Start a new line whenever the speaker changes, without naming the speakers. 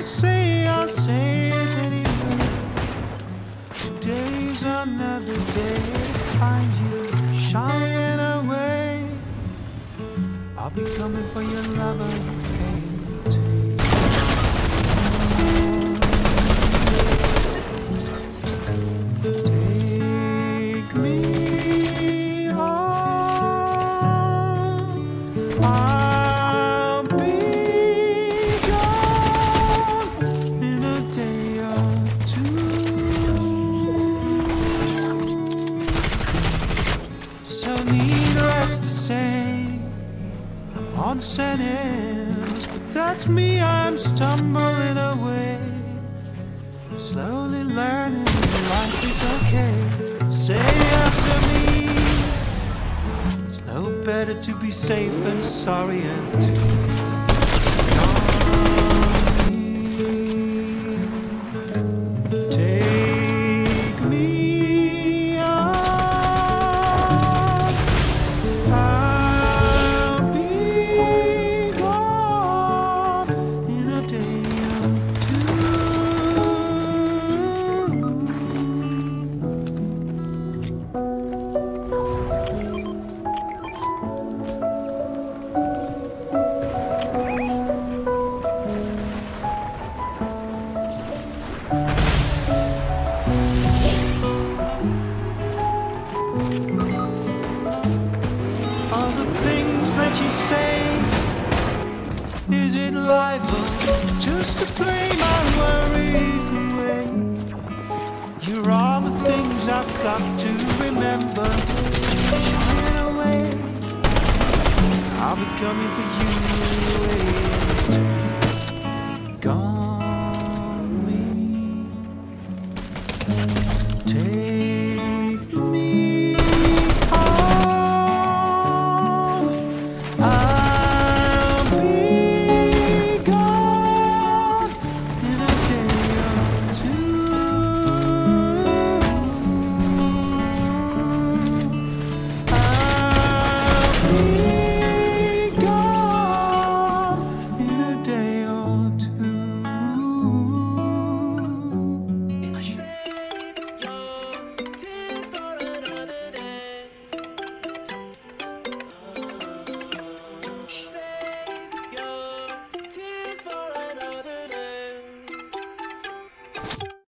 to say, I'll say it anyway. Today's another day to find you shying away. I'll be coming for your lover. On sentence, but that's me. I'm stumbling away, slowly learning life is okay. Say after me, it's no better to be safe than sorry and to. All the things that you say. Is it life or just to play my worries away? You're all the things I've got to remember. Away. I'll be coming for you